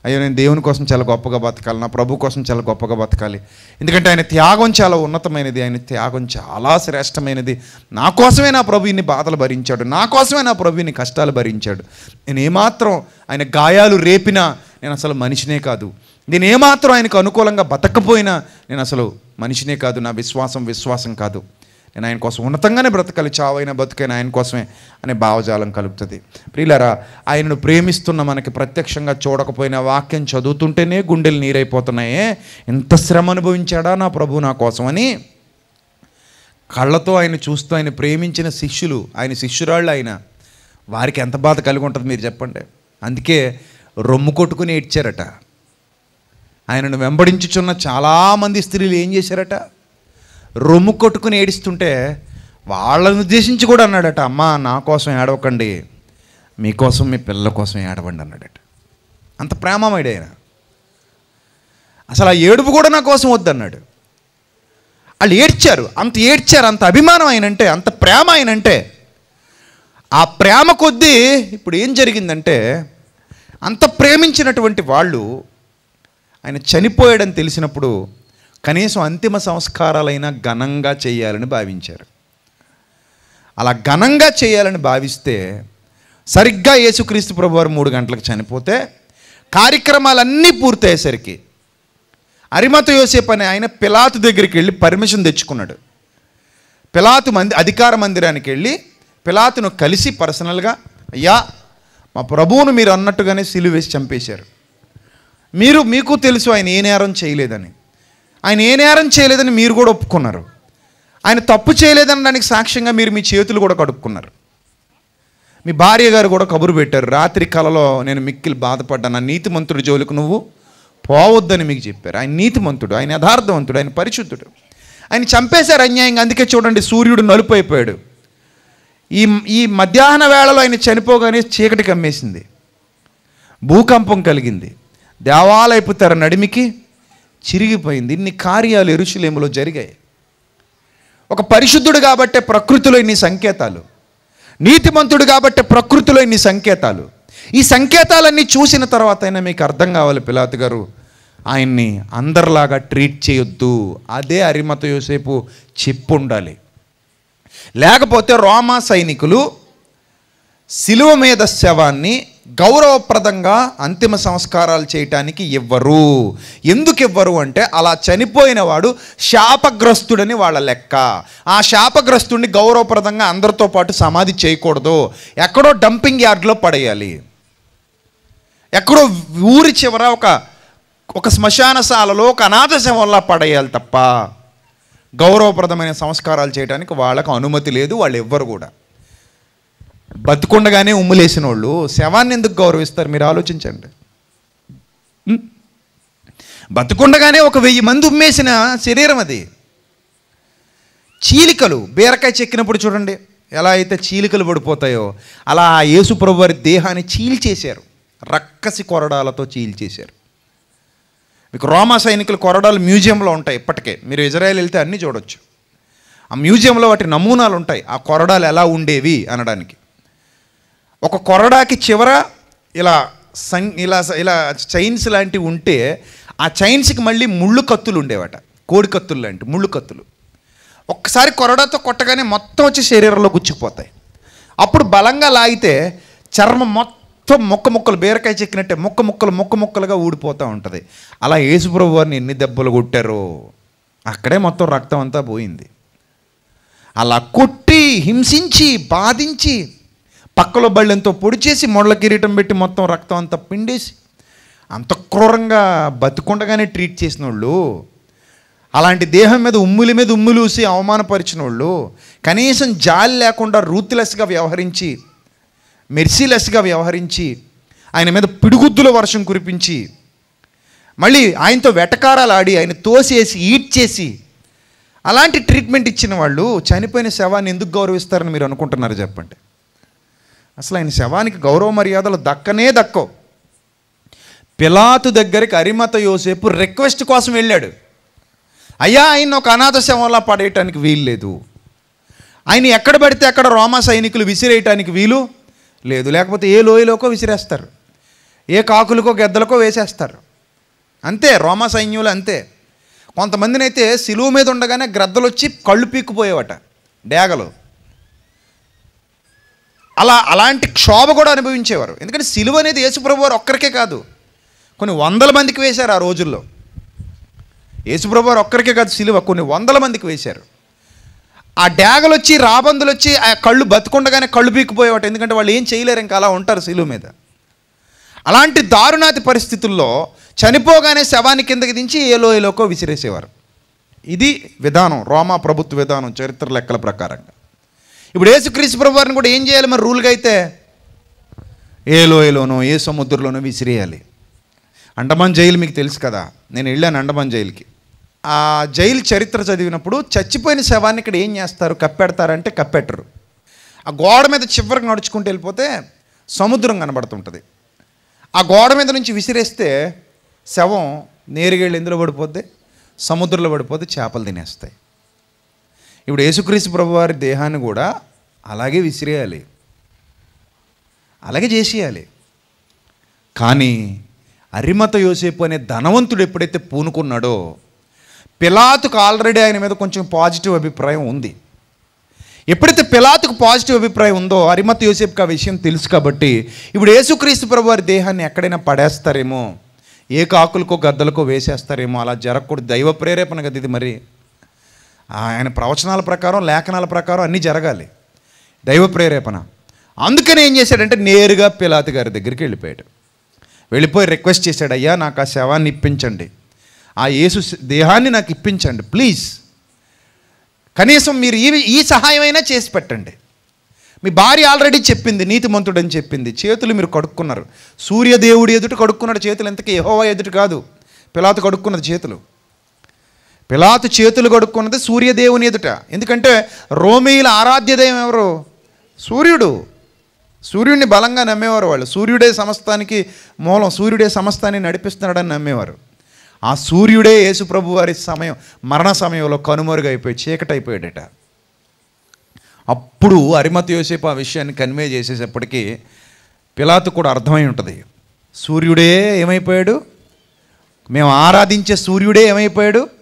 అయ్యో నేను దేవుని కోసం చాలా గొప్పగా బతకాలి నా ప్రభు కోసం చాలా గొప్పగా బతకాలి. ఎందుకంటే ఆయన త్యాగం చాలా ఉన్నతమైనది ఆయన త్యాగం చాలా శ్రేష్టమైనది. నా కోసమే నా ప్రభు ఇన్ని బాధలు భరించాడు నా కోసమే నా ప్రభు ఇన్ని కష్టాలు భరించాడు. నేను ఏమాత్రం ఆయన గాయాలు రేపినా నేను అసలు మనిషినే కాదు. నేను ఏమాత్రం ఆయనకు అనుకూలంగా బతకపోయినా నేను అసలు మనిషినే కాదు నా విశ్వాసం విశ్వాసం కాదు. నేను ఆయన కోసం ఉన్నతంగానే బ్రతకాలి చావైన బతుకైన ఆయన కోసమే అనే భావజాలం కలుగుతుంది. ప్రియులరా ఆయనను ప్రేమిస్తున్న మనకి ప్రత్యక్షంగా చూడకపోయిన వాక్యం చదువుతుంటేనే గుండెలు నీరైపోతున్నాయే. ఎంత శ్రమ అనుభవించాడా నా ప్రభు నా కోసం అని కళ్ళతో ఆయన చూస్తూ ఆయన ప్రేమించిన శిష్యులు ఆయన శిష్యురాళ్ళు ఆయన వారికి ఎంత బాధ కలిగి ఉంటుంది మీరు చెప్పండి. అందుకే రొమ్ము కొట్టుకుని ఏడ్చారట. ఆయనను వెంబడించుచున్న చాలామంది స్త్రీలు ఏం చేశారట? రొమ్ము కొట్టుకుని ఏడుస్తుంటే వాళ్ళని ఉద్దేశించి కూడా అన్నాడట అమ్మ నా కోసం ఏడవకండి. మీకోసం మీ పిల్లల కోసం ఏడవండి అన్నాడట. అంత ప్రేమమేడు ఆయన. అసలు ఆ ఏడుపు కూడా నా కోసం వద్దన్నాడు. వాళ్ళు ఏడ్చారు. అంత ఏడ్చారు అంత అభిమానం ఆయనంటే అంత ప్రేమ ఆయనంటే. ఆ ప్రేమ కొద్దీ ఇప్పుడు ఏం జరిగిందంటే అంత ప్రేమించినటువంటి వాళ్ళు ఆయన చనిపోయాడని తెలిసినప్పుడు కనీసం అంతిమ సంస్కారాలైనా ఘనంగా చేయాలని భావించారు. అలా ఘనంగా చేయాలని భావిస్తే సరిగ్గా యేసుక్రీస్తు ప్రభువారు మూడు గంటలకు చనిపోతే కార్యక్రమాలన్నీ పూర్తయ్యేసరికి అరిమత యోసేపు అనే ఆయన పిలాతు దగ్గరికి వెళ్ళి పర్మిషన్ తెచ్చుకున్నాడు. పిలాతు మంది అధికార మందిరానికి వెళ్ళి పిలాతును కలిసి పర్సనల్గా అయ్యా మా ప్రభువును మీరు అన్నట్టుగానే సిలువేసి చంపేశారు. మీరు మీకు తెలుసు ఆయన ఏ నేరం చేయలేదని. ఆయన ఏ నేరం చేయలేదని మీరు కూడా ఒప్పుకున్నారు. ఆయన తప్పు చేయలేదని దానికి సాక్ష్యంగా మీరు మీ చేతులు కూడా కడుక్కున్నారు. మీ భార్య గారు కూడా కబురు పెట్టారు రాత్రి కలలో నేను మిక్కిలి బాధపడ్డా నా నీతిమంతుడి జోలికి నువ్వు పోవద్దని మీకు చెప్పారు. ఆయన నీతిమంతుడు ఆయన యథార్థవంతుడు ఆయన పరిశుద్ధుడు. ఆయన చంపేశారు అన్యాయంగా. అందుకే చూడండి సూర్యుడు నలుపు అయిపోయాడు. ఈ ఈ మధ్యాహ్న వేళలో ఆయన చనిపోగానే చీకటి కమ్మేసింది. భూకంపం కలిగింది. దేవాలయపు తెర నడిమికి చిరిగిపోయింది. ఇన్ని కార్యాలు ఎరుషులేములో జరిగాయి. ఒక పరిశుద్ధుడు కాబట్టే ప్రకృతిలో ఇన్ని సంకేతాలు. నీతిమంతుడు కాబట్టే ప్రకృతిలో ఇన్ని సంకేతాలు. ఈ సంకేతాలన్నీ చూసిన తర్వాత అయినా మీకు అర్థం కావాలి పిలాతు గారు. ఆయన్ని అందరిలాగా ట్రీట్ చేయొద్దు. అదే అరిమత యోసేపు చెప్పు ఉండాలి లేకపోతే రోమా సైనికులు శిలువ మీద శవాన్ని గౌరవప్రదంగా అంతిమ సంస్కారాలు చేయటానికి ఇవ్వరు. ఎందుకు ఇవ్వరు అంటే అలా చనిపోయిన వాడు శాపగ్రస్తుడని వాళ్ళ లెక్క. ఆ శాపగ్రస్తుడిని గౌరవప్రదంగా అందరితో పాటు సమాధి చేయకూడదు. ఎక్కడో డంపింగ్ యార్డ్లో పడేయాలి. ఎక్కడో ఊరి చివర ఒక ఒక శ్మశానశాలలో ఒక అనాథశవంలా పడేయాలి తప్ప. గౌరవప్రదమైన సంస్కారాలు చేయడానికి వాళ్ళకు అనుమతి లేదు వాళ్ళు ఎవ్వరు కూడా. బతుకుండగానే ఉమ్ములేసిన వాళ్ళు శవాన్ని ఎందుకు గౌరవిస్తారు? మీరు ఆలోచించండి? బతుకుండగానే ఒక వెయ్యి మంది ఉమ్మేసిన శరీరం అది. చీలికలు బీరకాయ చెక్కినప్పుడు చూడండి ఎలా అయితే చీలికలు పడిపోతాయో అలా ఆ యేసు ప్రభు వారి దేహాన్ని చీల్చేశారు. రక్కసి కొరడాలతో చీల్చేశారు. మీకు రోమా సైనికుల కొరడాలు మ్యూజియంలో ఉంటాయి ఇప్పటికే. మీరు ఇజ్రాయెల్ వెళ్తే అన్నీ చూడొచ్చు. ఆ మ్యూజియంలో వాటి నమూనాలు ఉంటాయి. ఆ కొరడాలు ఎలా ఉండేవి అనడానికి. ఒక కొరడాకి చివర ఇలా సం ఇలా ఇలా చైన్స్ లాంటివి ఉంటే ఆ చైన్స్కి మళ్ళీ ముళ్ళు కత్తులు ఉండేవట కోడి కత్తులు లాంటి ముళ్ళు కత్తులు. ఒక్కసారి కొరడాతో కొట్టగానే మొత్తం వచ్చి శరీరంలో గుచ్చుకుపోతాయి అప్పుడు బలంగా లాగితే చర్మం మొత్తం ముక్క ముక్కలు బీరకాయ చెక్కినట్టే ముక్క ముక్కలు ముక్క ముక్కలుగా ఊడిపోతూ ఉంటుంది. అలా యేసుప్రభు వారిని ఎన్ని దెబ్బలు కొట్టారో అక్కడే మొత్తం రక్తం అంతా పోయింది. అలా కొట్టి హింసించి బాధించి పక్కలో బళ్ళెంతో పొడి చేసి మొడల కిరీటం పెట్టి మొత్తం రక్తం అంతా పిండేసి అంత క్రూరంగా బతుకుండగానే ట్రీట్ చేసిన వాళ్ళు అలాంటి దేహం మీద ఉమ్ముల మీద ఉమ్ములూసి అవమానపరిచిన వాళ్ళు కనీసం జాలి లేకుండా రూత్లెస్గా వ్యవహరించి మెర్సీలెస్గా వ్యవహరించి ఆయన మీద పిడుగుద్దుల వర్షం కురిపించి మళ్ళీ ఆయనతో వెటకారాలు ఆడి ఆయన తోసేసి ఈట్ చేసి అలాంటి ట్రీట్మెంట్ ఇచ్చిన వాళ్ళు చనిపోయిన శవాన్ని ఎందుకు గౌరవిస్తారని మీరు అనుకుంటున్నారు చెప్పండి. అసలు ఆయన శవానికి గౌరవ మర్యాదలు దక్కనే దక్కవు. పిలాతు దగ్గరికి అరిమత యోసేపు రిక్వెస్ట్ కోసం వెళ్ళాడు. అయ్యా ఆయన ఒక అనాథ శవంలా పడేయటానికి వీలు లేదు. ఆయన ఎక్కడ పడితే అక్కడ రోమా సైనికులు విసిరేయటానికి వీలు లేదు. లేకపోతే ఏ లోయలోకో విసిరేస్తారు. ఏ కాకులకో గెద్దలకో వేసేస్తారు. అంతే రోమా సైన్యులు అంతే. కొంతమందినైతే సిలువు మీద ఉండగానే గ్రద్దలు వచ్చి కళ్ళు పీక్కుపోయేవట డేగలు. అలా అలాంటి క్షోభ కూడా అనుభవించేవారు. ఎందుకంటే సిలువ అనేది యేసుప్రభు వారు ఒక్కరికే కాదు. కొన్ని వందల మందికి వేశారు ఆ రోజుల్లో. యేసుప్రభు వారు ఒక్కరికే కాదు సిలువ కొన్ని వందల మందికి వేశారు. ఆ డ్యాగలు వచ్చి రాబందులు వచ్చి ఆ కళ్ళు బతుకుండగానే కళ్ళు పీక్కుపోయేవాట. ఎందుకంటే వాళ్ళు ఏం చేయలేరు ఇంకా అలా ఉంటారు సిలువ మీద. అలాంటి దారుణాతి పరిస్థితుల్లో చనిపోగానే శవాన్ని కిందకి దించి ఏ ఏలోకో విసిరేసేవారు. ఇది విధానం రోమా ప్రభుత్వ విధానం చరిత్ర లెక్కల ప్రకారంగా. ఇప్పుడు యేసుక్రీస్తు ప్రభు వారిని కూడా ఏం చేయాలి మరి రూల్గా అయితే? ఏ లోయలోనో ఏ సముద్రంలోనో విసిరేయాలి. అండమాన్ జైలు మీకు తెలుసు కదా. నేను వెళ్ళాను అండమాన్ జైలుకి. ఆ జైలు చరిత్ర చదివినప్పుడు చచ్చిపోయిన శవాన్ని ఇక్కడ ఏం చేస్తారు? కప్పెడతారంటే కప్పెట్టరు. ఆ గోడ మీద చివరికి నడుచుకుంటూ వెళ్ళిపోతే సముద్రం కనబడుతుంటుంది. ఆ గోడ మీద నుంచి విసిరేస్తే శవం నేరుగా వెళ్ళి ఎందులో పడిపోద్ది? సముద్రంలో పడిపోతే చేపలు తినేస్తాయి. ఇప్పుడు యేసుక్రీస్తు ప్రభు వారి దేహాన్ని కూడా అలాగే విసిరేయాలి. అలాగే చేసేయాలి. కానీ అరిమత యోసేపు అనే ధనవంతుడు ఎప్పుడైతే పూనుకున్నాడో పిలాతుకు ఆల్రెడీ ఆయన మీద కొంచెం పాజిటివ్ అభిప్రాయం ఉంది. ఎప్పుడైతే పిలాతుకు పాజిటివ్ అభిప్రాయం ఉందో అరిమత యోసేపుకి ఆ విషయం తెలుసు కాబట్టి ఇప్పుడు యేసుక్రీస్తు ప్రభు వారి దేహాన్ని ఎక్కడైనా పడేస్తారేమో ఏ కాకులకో గద్దలకో వేసేస్తారేమో అలా జరగకూడదు. దైవ ప్రేరేపణ కదా ఇది మరి. ఆయన ప్రవచనాల ప్రకారం లేఖనాల ప్రకారం అన్నీ జరగాలి. దైవ ప్రేరేపణ. అందుకని ఏం చేశాడంటే నేరుగా పిలాతి గారి దగ్గరికి వెళ్ళిపోయాడు. వెళ్ళిపోయి రిక్వెస్ట్ చేశాడు అయ్యా నాకు ఆ శవాన్ని ఇప్పించండి. ఆ యేసు దేహాన్ని నాకు ఇప్పించండి ప్లీజ్. కనీసం మీరు ఈ ఈ సహాయమైనా చేసి పెట్టండి. మీ భార్య ఆల్రెడీ చెప్పింది నీతిమంతుడని చెప్పింది. చేతులు మీరు కడుక్కున్నారు. సూర్యదేవుడి ఎదుట కడుక్కున్నాడు చేతులు ఎంతకీ యహోవా ఎదుట కాదు. పిలాత కడుక్కున్నది చేతులు. పిలాతు చేతులు కడుక్కున్నది సూర్యదేవుని ఎదుట. ఎందుకంటే రోమీయుల ఆరాధ్య దైవం ఎవరు? సూర్యుడు. సూర్యుడిని బలంగా నమ్మేవారు వాళ్ళు. సూర్యుడే సమస్తానికి మూలం సూర్యుడే సమస్తాన్ని నడిపిస్తున్నాడని నమ్మేవారు. ఆ సూర్యుడే యేసుప్రభు వారి సమయం మరణ సమయంలో కనుమరుగైపోయి చీకటైపోయాడట అప్పుడు అరిమతి యోసేపు ఆ విషయాన్ని కన్వే చేసేటప్పటికీ పిలాతు కూడా అర్థమై ఉంటుంది. సూర్యుడే ఏమైపోయాడు? మేము ఆరాధించే సూర్యుడే ఏమైపోయాడు?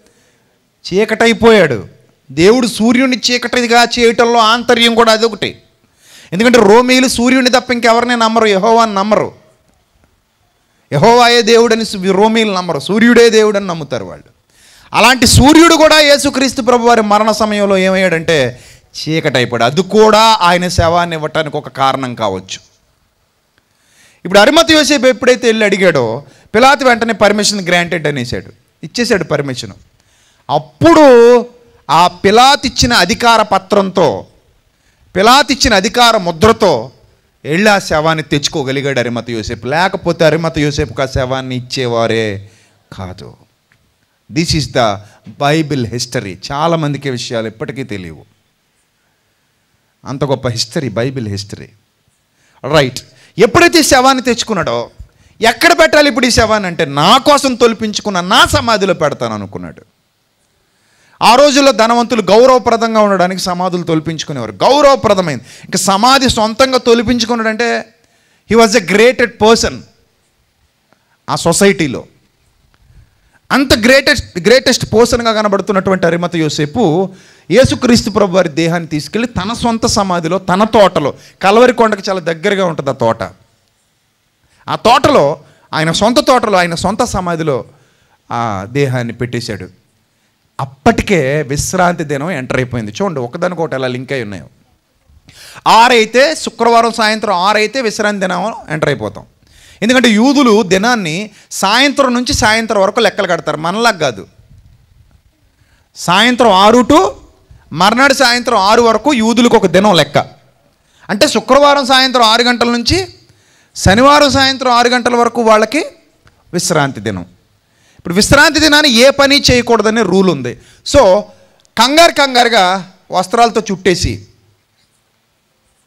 చీకటైపోయాడు. దేవుడు సూర్యుడిని చీకటిగా చేయటంలో ఆంతర్యం కూడా అదొకటి. ఎందుకంటే రోమీలు సూర్యుడిని తప్ప ఇంకెవరిని నమ్మరు యహోవాని నమ్మరు. యహోవాయే దేవుడని రోమిలు రోమీలు నమ్మరు సూర్యుడే దేవుడని నమ్ముతారు వాళ్ళు. అలాంటి సూర్యుడు కూడా యేసుక్రీస్తు ప్రభు వారి మరణ సమయంలో ఏమయ్యాడంటే చీకటైపోయాడు. అది కూడా ఆయన శవాన్ని ఇవ్వటానికి ఒక కారణం కావచ్చు. ఇప్పుడు అరిమతి యోసేపు ఎప్పుడైతే వెళ్ళి అడిగాడో పిలాతి వెంటనే పర్మిషన్ గ్రాంటెడ్ అనేసాడు. ఇచ్చేశాడు పర్మిషన్. అప్పుడు ఆ పిలాతిచ్చిన అధికార పత్రంతో పిలాతిచ్చిన అధికార ముద్రతో వెళ్ళి ఆ శవాన్ని తెచ్చుకోగలిగాడు అరిమత యోసేపు. లేకపోతే అరిమత యోసేపుకి ఆ శవాన్ని ఇచ్చేవారే కాదు. This is the Bible history చాలామందికి విషయాలు ఇప్పటికీ తెలియవు. అంత గొప్ప హిస్టరీ బైబిల్ హిస్టరీ రైట్ ఎప్పుడైతే ఈ శవాన్ని తెచ్చుకున్నాడో ఎక్కడ పెట్టాలి ఇప్పుడు ఈ శవాన్ని అంటే నా కోసం తొలిపించుకున్న నా సమాధిలో పెడతాను అనుకున్నాడు. ఆ రోజుల్లో ధనవంతులు గౌరవప్రదంగా ఉండడానికి సమాధులు తొలిపించుకునేవారు. గౌరవప్రదమైంది. ఇంకా సమాధి సొంతంగా తొలిపించుకున్నాడంటే he was a greatest person ఆ సొసైటీలో. అంత గ్రేటెస్ట్ గ్రేటెస్ట్ పర్సన్గా కనబడుతున్నటువంటి అరిమత యోసేపు యేసుక్రీస్తు ప్రభు వారి దేహాన్ని తీసుకెళ్ళి తన సొంత సమాధిలో తన తోటలో కలవరి కొండకు చాలా దగ్గరగా ఉంటుంది ఆ తోట. ఆ తోటలో ఆయన సొంత తోటలో ఆయన సొంత సమాధిలో ఆ దేహాన్ని పెట్టేశాడు. అప్పటికే విశ్రాంతి దినం ఎంటర్ అయిపోయింది. చూడండి ఒకదానికొకటి అలా లింక్ అయి ఉన్నాయో. ఆరైతే శుక్రవారం సాయంత్రం ఆరైతే విశ్రాంతి దినం ఎంటర్ అయిపోతాం. ఎందుకంటే యూదులు దినాన్ని సాయంత్రం నుంచి సాయంత్రం వరకు లెక్కలు కడతారు. మనలాగా కాదు. సాయంత్రం ఆరు టు మర్నాడు సాయంత్రం ఆరు వరకు యూదులకు ఒక దినం లెక్క. అంటే శుక్రవారం సాయంత్రం ఆరు గంటల నుంచి శనివారం సాయంత్రం ఆరు గంటల వరకు వాళ్ళకి విశ్రాంతి దినం. ఇప్పుడు విశ్రాంతి దినాన్ని ఏ పని చేయకూడదనే రూల్ ఉంది. సో కంగారు కంగారుగా వస్త్రాలతో చుట్టేసి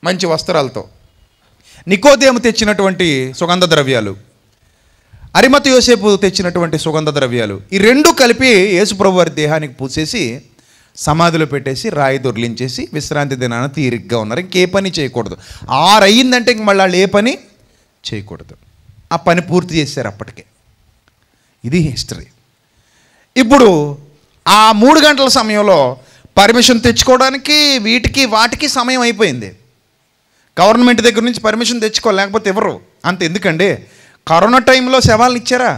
మంచి వస్త్రాలతో. నికోదేము తెచ్చినటువంటి సుగంధ ద్రవ్యాలు అరిమత యోసేపు తెచ్చినటువంటి సుగంధ ద్రవ్యాలు ఈ రెండు కలిపి యేసుప్రభు వారి దేహానికి పూసేసి సమాధిలో పెట్టేసి రాయి దొర్లించేసి విశ్రాంతి దినాన తీరిగ్గా ఉన్నారు. ఇంకే పని చేయకూడదు. ఆరు అయ్యిందంటే ఇంక మళ్ళీ వాళ్ళు ఏ పని చేయకూడదు. ఆ పని పూర్తి చేశారు అప్పటికే. ఇది హిస్టరీ. ఇప్పుడు ఆ మూడు గంటల సమయంలో పర్మిషన్ తెచ్చుకోవడానికి వీటికి వాటికి సమయం అయిపోయింది. గవర్నమెంట్ దగ్గర నుంచి పర్మిషన్ తెచ్చుకో లేకపోతే ఇవ్వరు అంత ఎందుకండి? కరోనా టైంలో శవాలను ఇచ్చారా?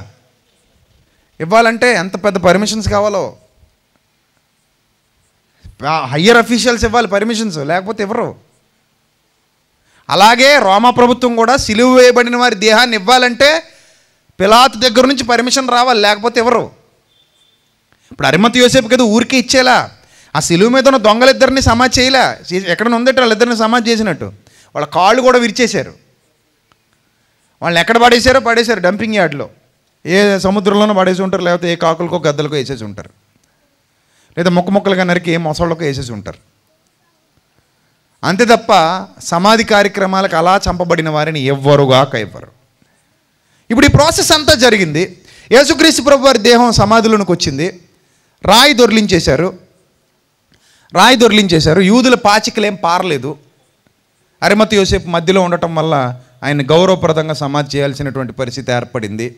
ఇవ్వాలంటే ఎంత పెద్ద పర్మిషన్స్ కావాలో? హయ్యర్ అఫీషియల్స్ ఇవ్వాలి పర్మిషన్స్ లేకపోతే ఇవ్వరు అలాగే రోమా ప్రభుత్వం కూడా సిలువ వేయబడిన వారి దేహాన్ని ఇవ్వాలంటే పిలాతు దగ్గర నుంచి పర్మిషన్ రావాలి లేకపోతే ఎవరు? ఇప్పుడు అరిమతి యోసేపు కదా ఊరికే ఇచ్చేలా ఆ సిలువు మీద ఉన్న దొంగలిద్దరిని సమాజ్ చేయలే ఎక్కడ ఉందట వాళ్ళిద్దరిని సమాజ్ చేసినట్టు. వాళ్ళ కాళ్ళు కూడా విరిచేశారు. వాళ్ళని ఎక్కడ పడేశారో పడేశారు డంపింగ్ యార్డ్లో. ఏ సముద్రంలోనో పడేసి ఉంటారు లేకపోతే ఏ కాకులకో గద్దలకో వేసేసి ఉంటారు. లేదా ముక్క ముక్కలుగా నరికి ఏ మొసళ్ళకో వేసేసి ఉంటారు. అంతే తప్ప సమాధి కార్యక్రమాలకు అలా చంపబడిన వారిని ఎవ్వరుగాక ఇవ్వరు ఇప్పుడు ఈ ప్రాసెస్ అంతా జరిగింది. యేసుక్రీస్తు ప్రభు వారి దేహం సమాధిలోనికి వచ్చింది. రాయి దొర్లించేశారు. రాయి దొర్లించేశారు. యూదుల పాచికలేం పారలేదు. అరిమతి యోసేపు మధ్యలో ఉండటం వల్ల ఆయన గౌరవప్రదంగా సమాధి చేయాల్సినటువంటి పరిస్థితి ఏర్పడింది.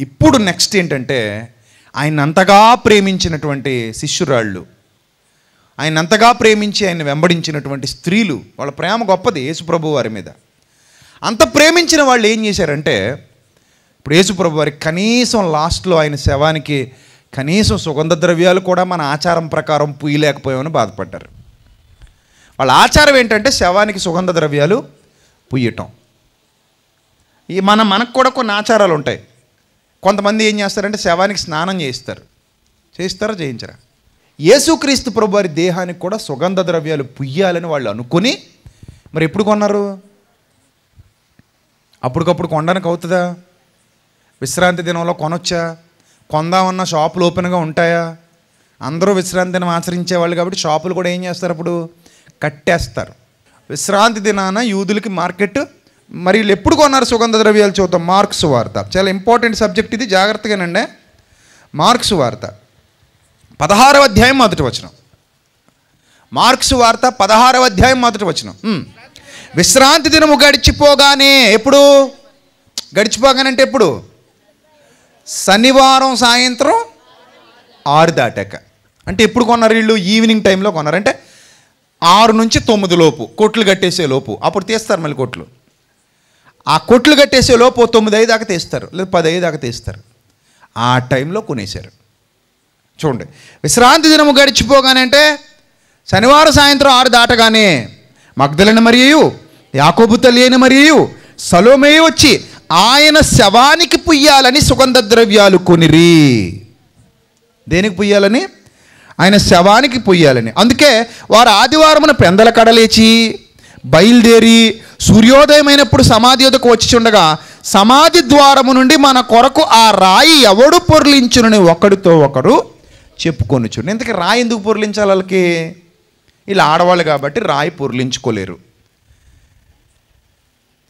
ఇప్పుడు నెక్స్ట్ ఏంటంటే ఆయన అంతగా ప్రేమించినటువంటి శిష్యురాళ్ళు ఆయన అంతగా ప్రేమించి ఆయన వెంబడించినటువంటి స్త్రీలు వాళ్ళ ప్రేమ గొప్పది యేసుప్రభు వారి మీద. అంత ప్రేమించిన వాళ్ళు ఏం చేశారంటే ఇప్పుడు యేసుప్రభు వారి కనీసం లాస్ట్లో ఆయన శవానికి కనీసం సుగంధ ద్రవ్యాలు కూడా మన ఆచారం ప్రకారం పుయ్యలేకపోయామని బాధపడ్డారు. వాళ్ళ ఆచారం ఏంటంటే శవానికి సుగంధ ద్రవ్యాలు పుయ్యటం ఈ మన మనకు కూడా కొన్ని ఆచారాలు ఉంటాయి. కొంతమంది ఏం చేస్తారంటే శవానికి స్నానం చేయిస్తారు. చేయిస్తారా చేయించరా? యేసుక్రీస్తు ప్రభు వారి దేహానికి కూడా సుగంధ ద్రవ్యాలు పుయ్యాలని వాళ్ళు అనుకుని మరి ఎప్పుడు కొన్నారు? అప్పటికప్పుడు కొనడానికి అవుతుందా? విశ్రాంతి దినంలో కొనొచ్చా? కొందామన్న షాపులు ఓపెన్గా ఉంటాయా? అందరూ విశ్రాంతి దినం ఆచరించే వాళ్ళు కాబట్టి షాపులు కూడా ఏం చేస్తారు అప్పుడు? కట్టేస్తారు. విశ్రాంతి దినాన యూదులకి మార్కెట్ మరి ఎప్పుడు కొన్నారు సుగంధ ద్రవ్యాలు చూద్దాం. మార్క్స్ వార్త. చాలా ఇంపార్టెంట్ సబ్జెక్ట్ ఇది జాగ్రత్తగానండి. మార్క్స్ వార్త. పదహారవ అధ్యాయం మొదటి వచనం. మార్క్స్ వార్త పదహారవ అధ్యాయం మొదటి వచనం. విశ్రాంతి దినము గడిచిపోగానే ఎప్పుడు? గడిచిపోగానే అంటే ఎప్పుడు? శనివారం సాయంత్రం ఆరు దాటాక. అంటే ఎప్పుడు కొన్నారు వీళ్ళు? ఈవినింగ్ టైంలో కొన్నారంటే ఆరు నుంచి తొమ్మిది లోపు. కొట్లు కట్టేసే లోపు. అప్పుడు తీస్తారు మళ్ళీ కొట్లు. ఆ కొట్లు కట్టేసే లోపు తొమ్మిది ఐదు దాకా తీస్తారు. లేదా పది ఐదు దాకా తీస్తారు. ఆ టైంలో కొనేశారు. చూడండి. విశ్రాంతి దినము గడిచిపోగానే అంటే శనివారం సాయంత్రం ఆరు దాటగానే మగ్ధులను మరియు యాకోబు తల్లి మరియు సలోమే వచ్చి ఆయన శవానికి పుయ్యాలని సుగంధ ద్రవ్యాలు కొనిరి. దేనికి పుయ్యాలని? ఆయన శవానికి పొయ్యాలని. అందుకే వారు ఆదివారమున పెందల కడలేచి బయలుదేరి సూర్యోదయమైనప్పుడు సమాధి యొద్దకు వచ్చి ఉండగా సమాధి ద్వారము నుండి మన కొరకు ఆ రాయి ఎవడు పొర్లించునని ఒకడితో ఒకడు చెప్పుకొనుచుండి. ఇంతకీ రాయి ఎందుకు పొర్లించాలి వాళ్ళకి? వీళ్ళు ఆడవాళ్ళు కాబట్టి రాయి పొర్లించుకోలేరు.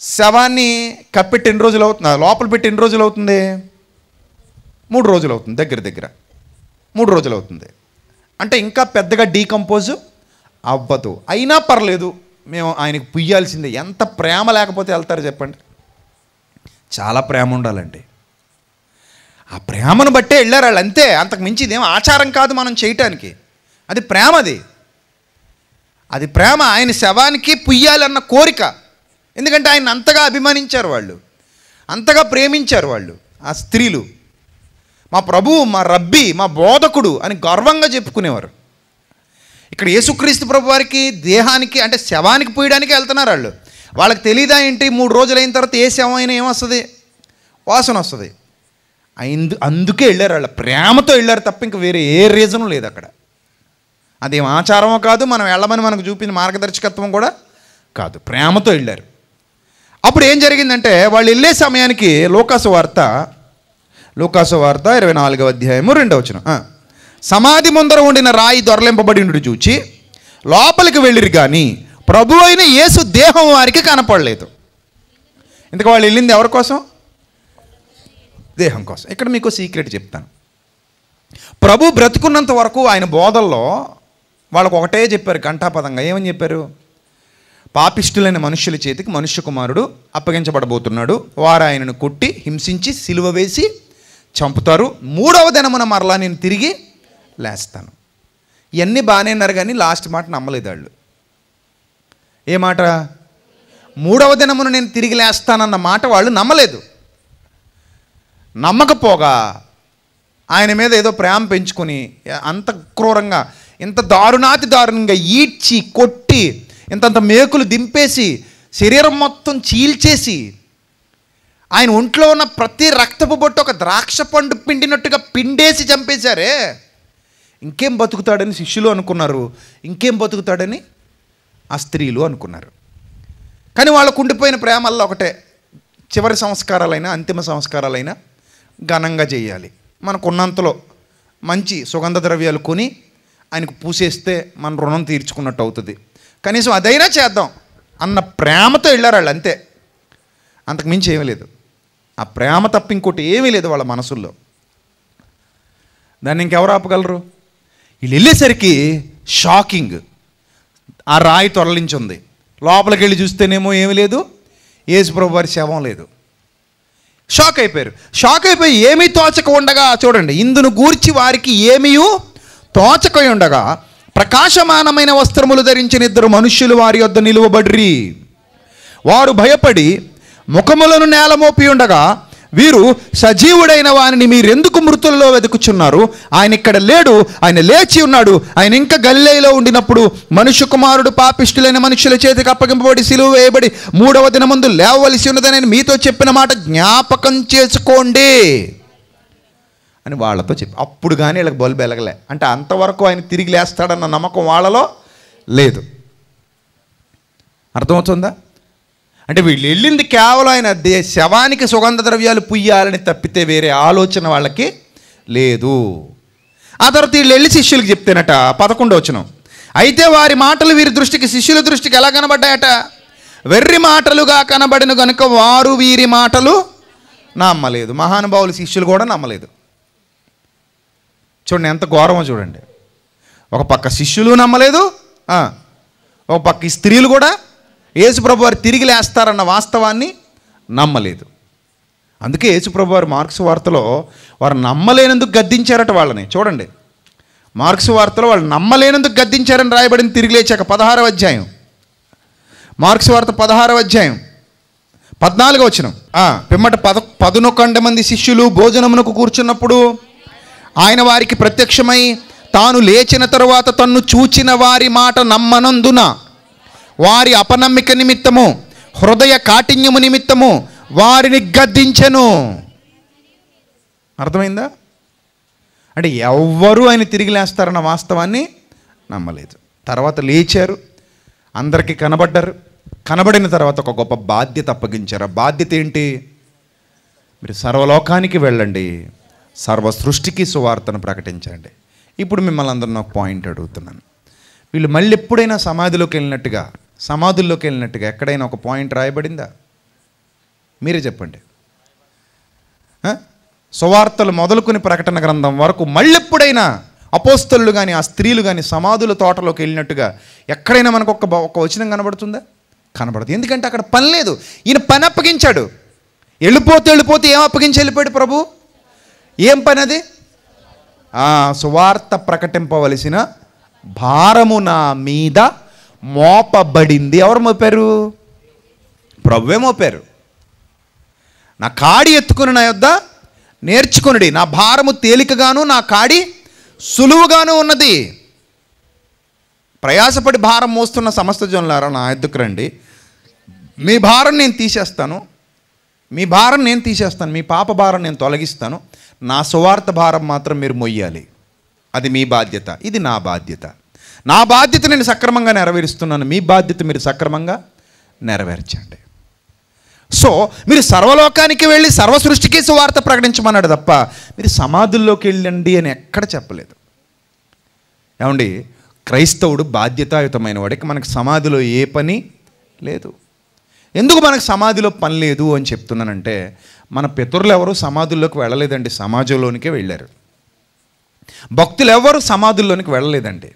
శవాన్ని కప్పెట్టి ఎన్ని రోజులు అవుతుంది? లోపల పెట్టి ఎన్ని రోజులు అవుతుంది? మూడు రోజులు అవుతుంది దగ్గర దగ్గర. మూడు రోజులు అవుతుంది. అంటే ఇంకా పెద్దగా డీకంపోజ్ అవ్వదు. అయినా పర్లేదు మేము ఆయనకు పుయ్యాల్సిందే. ఎంత ప్రేమ లేకపోతే వెళ్తారు చెప్పండి. చాలా ప్రేమ ఉండాలండి. ఆ ప్రేమను బట్టే వెళ్ళారు వాళ్ళు అంతే. అంతకు మించి ఇదేం ఆచారం కాదు మనం చేయటానికి. అది ప్రేమ అది అది ప్రేమ. ఆయన శవానికి పుయ్యాలన్న కోరిక. ఎందుకంటే ఆయన అంతగా అభిమానించారు వాళ్ళు. అంతగా ప్రేమించారు వాళ్ళు. ఆ స్త్రీలు. మా ప్రభువు మా రబ్బీ మా బోధకుడు అని గర్వంగా చెప్పుకునేవారు. ఇక్కడ యేసుక్రీస్తు ప్రభు వారికి దేహానికి అంటే శవానికి పూయడానికి వెళ్తున్నారు వాళ్ళు. వాళ్ళకి తెలియదా ఏంటి? మూడు రోజులు అయిన తర్వాత ఏ శవం అయినా ఏమొస్తుంది? వాసన వస్తుంది. అందు అందుకే వెళ్ళారు వాళ్ళు. ప్రేమతో వెళ్ళారు తప్ప ఇంకా వేరే ఏ రీజను లేదు అక్కడ. అదేం ఆచారమో కాదు మనం వెళ్ళమని మనకు చూపిన మార్గదర్శకత్వం కూడా కాదు. ప్రేమతో వెళ్ళారు. అప్పుడు ఏం జరిగిందంటే వాళ్ళు వెళ్ళే సమయానికి లోకాసు వార్త లోకాసు వార్త ఇరవై నాలుగవ అధ్యాయము రెండవ వచ్చిన సమాధి ముందర ఉండిన రాయి దొరలింపబడినట్టు చూచి లోపలికి వెళ్ళిరు కానీ ప్రభు అయిన యేసు దేహం వారికి కనపడలేదు. ఇంతకు వాళ్ళు వెళ్ళింది ఎవరి కోసం? దేహం కోసం. ఇక్కడ మీకు సీక్రెట్ చెప్తాను. ప్రభు బ్రతుకున్నంత వరకు ఆయన బోధల్లో వాళ్ళకు ఒకటే చెప్పారు ఘంటాపదంగా. ఏమని చెప్పారు? పాపిష్టులైన మనుష్యుల చేతికి మనుష్య కుమారుడు అప్పగించబడబోతున్నాడు. వారు ఆయనను కొట్టి హింసించి సిలువ వేసి చంపుతారు. మూడవ దినమున మరలా నేను తిరిగి లేస్తాను. ఇవన్నీ బాగానే అన్నారు కానీ లాస్ట్ మాట నమ్మలేదు వాళ్ళు. ఏ మాట? మూడవ దినమున నేను తిరిగి లేస్తానన్న మాట వాళ్ళు నమ్మలేదు. నమ్మకపోగా ఆయన మీద ఏదో ప్రేమ పెంచుకొని అంత క్రూరంగా ఇంత దారుణాతి దారుణంగా ఈడ్చి కొట్టి ఇంతంత మేకులు దింపేసి శరీరం మొత్తం చీల్చేసి ఆయన ఒంట్లో ఉన్న ప్రతి రక్తపు బొట్టు ఒక ద్రాక్ష పండు పిండినట్టుగా పిండేసి చంపేశారే. ఇంకేం బతుకుతాడని శిష్యులు అనుకున్నారు. ఇంకేం బతుకుతాడని? ఆ స్త్రీలు అనుకున్నారు. కానీ వాళ్ళకు ఉండిపోయిన ప్రేమల్లో ఒకటే. చివరి సంస్కారాలైనా అంతిమ సంస్కారాలైనా ఘనంగా చేయాలి. మనకున్నంతలో మంచి సుగంధ ద్రవ్యాలు కొని ఆయనకు పూసేస్తే మన రుణం తీర్చుకున్నట్టు అవుతుంది. కనీసం అదైనా చేద్దాం అన్న ప్రేమతో వెళ్ళారు వాళ్ళు అంతే. అంతకు మించి ఏమీ లేదు. ఆ ప్రేమ తప్ప ఇంకోటి ఏమీ లేదు వాళ్ళ మనసుల్లో. దాన్ని ఇంకెవరు ఆపగలరు? వీళ్ళు వెళ్ళేసరికి షాకింగ్. ఆ రాయి తొరలించుంది. లోపలికి వెళ్ళి చూస్తేనేమో ఏమీ లేదు. యేసుప్రభు వారి శవం లేదు. షాక్ అయిపోయారు. షాక్ అయిపోయి ఏమీ తోచక ఉండగా చూడండి ఇందును గూర్చి వారికి ఏమీ తోచక ఉండగా ప్రకాశమానమైన వస్త్రములు ధరించిన ఇద్దరు మనుష్యులు వారి యొద్ద నిలువబడ్రి. వారు భయపడి ముఖములను నేలమోపి ఉండగా వీరు సజీవుడైన వారిని మీరెందుకు మృతుల్లో వెతుకుచున్నారు? ఆయన ఇక్కడ లేడు ఆయన లేచి ఉన్నాడు ఆయన ఇంకా గల్లేలో ఉండినప్పుడు మనుష్య కుమారుడు పాపిష్టులైన మనుషుల చేతికి అప్పగింపబడి సిలువ వేయబడి మూడవ దినమందు లేవవలసి ఉన్నదని మీతో చెప్పిన మాట జ్ఞాపకం చేసుకోండి. అని వాళ్ళతో చెప్పి అప్పుడు కానీ వీళ్ళకి బల్బు వెలగలే. అంటే అంతవరకు ఆయన తిరిగి లేస్తాడన్న నమ్మకం వాళ్ళలో లేదు. అర్థమవుతుందా? అంటే వీళ్ళు వెళ్ళింది కేవలం ఆయన దే శవానికి సుగంధ ద్రవ్యాలు పుయ్యాలని తప్పితే వేరే ఆలోచన వాళ్ళకి లేదు. ఆ తర్వాత వీళ్ళు వెళ్ళి శిష్యులకు చెప్తేనట పదకొండు వచ్చిన అయితే వారి మాటలు వీరి దృష్టికి శిష్యుల దృష్టికి ఎలా కనబడ్డాయట? వెర్రి మాటలుగా కనబడిన కనుక వారు వీరి మాటలు నమ్మలేదు. మహానుభావులు శిష్యులు కూడా నమ్మలేదు. చూడండి ఎంత ఘోరమో చూడండి. ఒక పక్క శిష్యులు నమ్మలేదు ఒక పక్క ఈ స్త్రీలు కూడా యేసుప్రభు వారు తిరిగి లేస్తారన్న వాస్తవాన్ని నమ్మలేదు. అందుకే యేసుప్రభు వారు మార్క్స్ వార్తలో వారు నమ్మలేనందుకు గద్దించారట వాళ్ళని. చూడండి మార్క్స్ వార్తలో వాళ్ళు నమ్మలేనందుకు గద్దించారని రాయబడిన తిరిగి లేచాక పదహారవ అధ్యాయం. మార్క్స్ వార్త పదహారవ అధ్యాయం పద్నాలుగో వచ్చిన పిమ్మట పద పదునొకండ మంది శిష్యులు భోజనమునకు కూర్చున్నప్పుడు ఆయన వారికి ప్రత్యక్షమై తాను లేచిన తరువాత తన్ను చూచిన వారి మాట నమ్మనందున వారి అపనమ్మిక నిమిత్తము హృదయ కాఠిన్యము నిమిత్తము వారిని గద్దించెను. అర్థమైందా? అంటే ఎవ్వరూ ఆయన తిరిగి లేస్తారన్న వాస్తవాన్ని నమ్మలేదు. తర్వాత లేచారు అందరికీ కనబడ్డారు. కనబడిన తర్వాత ఒక గొప్ప బాధ్యత అప్పగించారు. ఆ బాధ్యత ఏంటి? మీరు సర్వలోకానికి వెళ్ళండి. సర్వ సృష్టికి సువార్తను ప్రకటించండి. ఇప్పుడు మిమ్మల్ని అందరిని ఒక పాయింట్ అడుగుతున్నాను. వీళ్ళు మళ్ళీ ఎప్పుడైనా సమాధిలోకి వెళ్ళినట్టుగా సమాధుల్లోకి వెళ్ళినట్టుగా ఎక్కడైనా ఒక పాయింట్ రాయబడిందా? మీరే చెప్పండి. సువార్తలు మొదలుకొని ప్రకటన గ్రంథం వరకు మళ్ళెప్పుడైనా అపోస్తలు కానీ ఆ స్త్రీలు కానీ సమాధుల తోటలోకి వెళ్ళినట్టుగా ఎక్కడైనా మనకు ఒక ఒక వచనం కనబడుతుందా? కనబడదు. ఎందుకంటే అక్కడ పని లేదు. ఈయన పని అప్పగించాడు. వెళ్ళిపోతే వెళ్ళిపోతే ఏం అప్పగించి వెళ్ళిపోయాడు ప్రభు? ఏం పని అది సువార్త ప్రకటింపవలసిన భారము నా మీద మోపబడింది. ఎవరు మోపారు? ప్రభువే మోపారు. నా కాడి ఎత్తుకుని నా యొద్ద నేర్చుకునుడి. నా భారము తేలికగాను నా కాడి సులువుగాను ఉన్నది. ప్రయాసపడి భారం మోస్తున్న సమస్త జనులారా నా ఎద్దుకు రండి. మీ భారం నేను తీసేస్తాను. మీ భారం నేను తీసేస్తాను. మీ పాప భారం నేను తొలగిస్తాను. నా సువార్త భారం మాత్రం మీరు మొయ్యాలి. అది మీ బాధ్యత. ఇది నా బాధ్యత. నా బాధ్యత నేను సక్రమంగా నెరవేరుస్తున్నాను. మీ బాధ్యత మీరు సక్రమంగా నెరవేర్చండి. సో మీరు సర్వలోకానికి వెళ్ళి సర్వ సృష్టికి సువార్త ప్రకటించమన్నాడు తప్ప మీరు సమాధుల్లోకి వెళ్ళండి అని ఎక్కడ చెప్పలేదు. ఏమండి? క్రైస్తవుడు బాధ్యతాయుతమైన వాడికి మనకు సమాధిలో ఏ పని లేదు. ఎందుకు మనకు సమాధిలో పని లేదు అని చెప్తున్నానంటే మన పితరులు ఎవరు సమాధుల్లోకి వెళ్ళలేదండి సమాజంలోనికే వెళ్ళారు. భక్తులు ఎవరు సమాధుల్లోనికి వెళ్ళలేదండి.